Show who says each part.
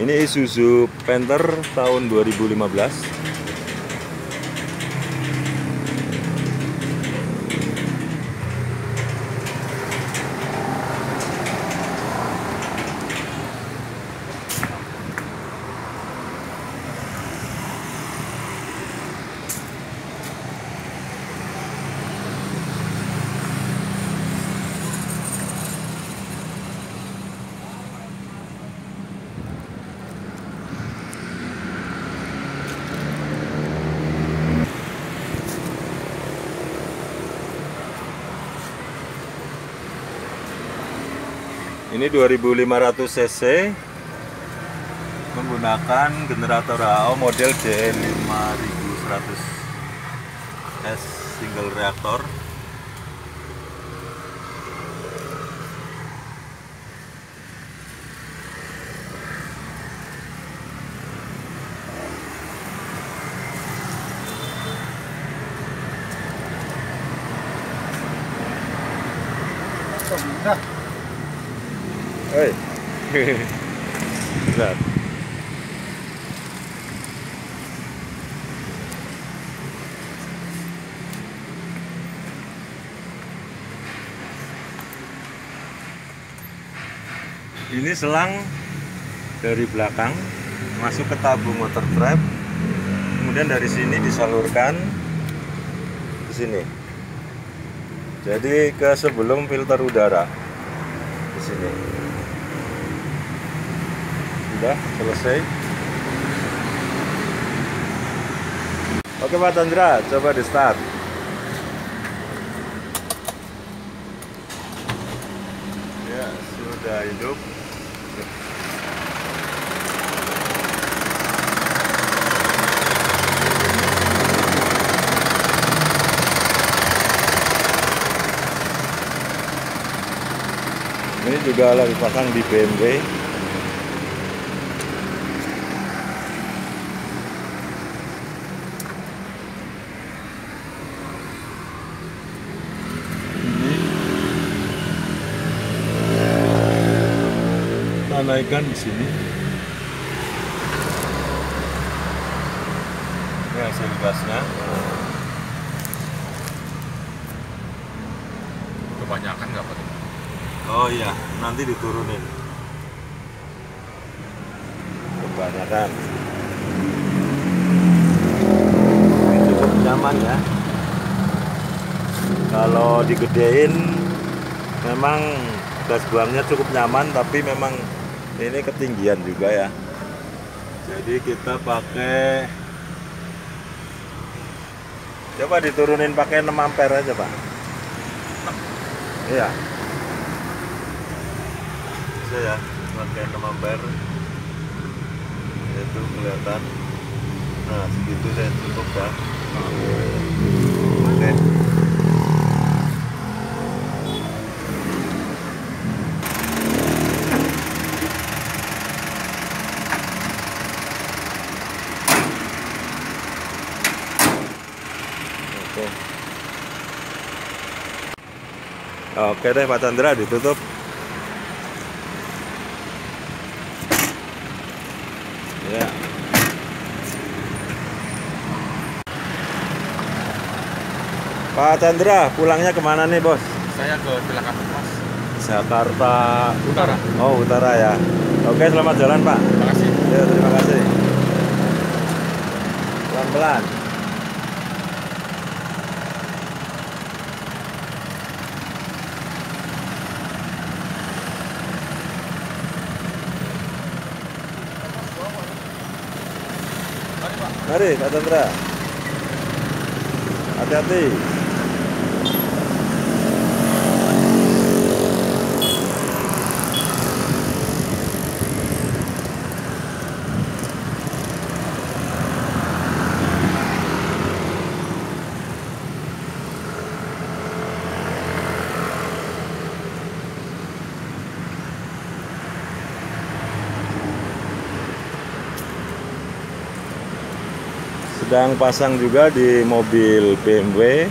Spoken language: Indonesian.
Speaker 1: Ini Isuzu Panther tahun 2015. Ini 2500 cc menggunakan generator AO model D5100S single reaktor.
Speaker 2: Nah,
Speaker 1: Berat. Ini selang dari belakang masuk ke tabung motor trap. Kemudian dari sini disalurkan ke sini. Jadi ke sebelum filter udara di sini sudah selesai. Oke Pak Chandra coba di start. Ya sudah hidup. Ini juga lagi pasang di BMW kita naikkan di sini. Ini hasil gasnya.
Speaker 2: Kebanyakan nggak Pak?
Speaker 1: oh iya nanti diturunin. Kebanyakan. Ini cukup nyaman ya. Kalau digedein memang gas buangnya cukup nyaman tapi memang ini ketinggian juga ya. Jadi kita pakai coba diturunin pakai 6 ampere aja pak. Iya. Bisa ya pakai 6 ampere. Itu kelihatan. Nah segitu saya cukup ya Oke. Oke deh Pak Chandra ditutup. Ya. Pak Chandra, pulangnya ke mana nih bos?
Speaker 2: Saya ke Cilacap Mas.
Speaker 1: Jakarta
Speaker 2: Utara.
Speaker 1: Oh utara ya. Oke selamat jalan Pak.
Speaker 2: Terima kasih.
Speaker 1: Ya terima kasih. Pelan Mari Pak Chandra. Hati-hati. Sedang pasang juga di mobil BMW